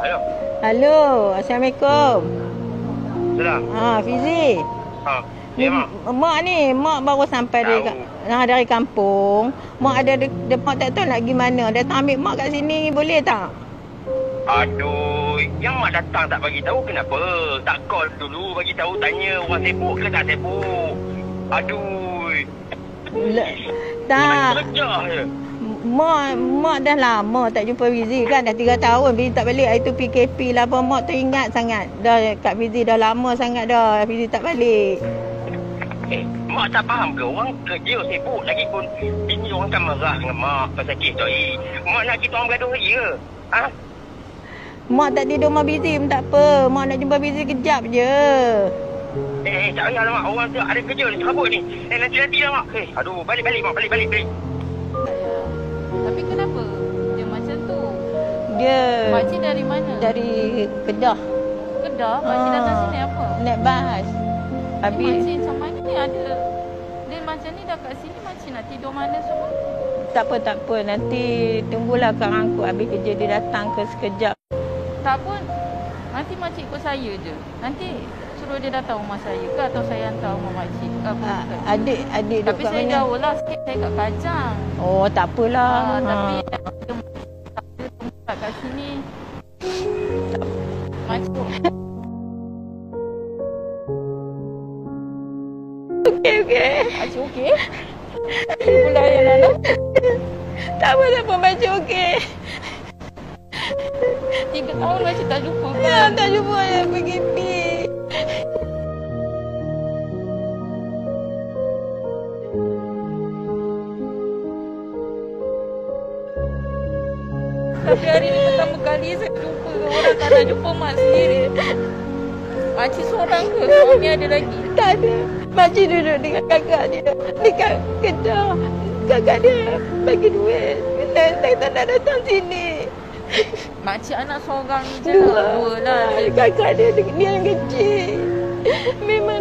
ya. Halo, Assalamualaikum. Salam. Ha, Fizi. Ha. Ni, Ya, mak. mak ni, mak baru sampai dari, ka- dari kampung. Mak ada de, de, mak tak tahu nak pergi mana. Datang ambil mak kat sini, boleh tak? Aduh, yang mak datang tak bagi tahu kenapa? Tak call dulu bagi tahu tanya orang sibuk ke tak sibuk. Aduh. Le- tak. kerja je. Mak, mak dah lama tak jumpa Fizi kan. Dah 3 tahun Fizi tak balik. Hari tu PKP lah apa. Mak teringat sangat. Dah kat Fizi dah lama sangat dah. Fizi tak balik. Eh, mak tak faham ke orang kerja sibuk lagi pun bini orang kan marah dengan mak pasal kes tu. Eh, mak nak kita orang bergaduh lagi ke? Ha? Mak tak tidur rumah Fizi pun tak apa. Mak nak jumpa Fizi kejap je. Eh, eh, tak payahlah mak. Orang tu ada kerja ni, serabut ni. Eh, nanti-nanti lah mak. Eh, aduh, balik-balik mak. Balik-balik. Tapi kenapa dia macam tu? Dia Makcik dari mana? dari Kedah. Kedah. Makcik Ah. datang sini apa? Naik bas. Habis Habis makcik macam mana ni ada dia macam ni dah kat sini makcik nak tidur mana semua? tak apa tak apa. Nanti tunggulah Kak Angkut habis kerja dia datang ke sekejap. Tak pun nanti makcik ikut saya je. Nanti suruh dia datang rumah saya ke atau saya hantar rumah makcik ke apa Ah, kat Adik adik Tapi saya mana? jauh lah sikit saya kat Kajang. Oh tak apalah. Ah, tapi Ha. dia dia tempat kat sini. Makcik Okey okey. makcik okey? Pula yang Nana. Tak apa tak apa macam okey. Tiga tahun makcik tak jumpa Ya tak jumpa yang PKP. Tapi hari ni pertama kali saya jumpa orang tak nak jumpa mak sendiri. Makcik seorang ke? Suami ada lagi? Tak ada. Makcik duduk dengan kakak dia dekat Kedah. Kakak dia bagi duit. Saya tak nak datang sini. Makcik anak seorang ni je Dua. lah. Dua lah. Kakak dia dia yang kecil. Memang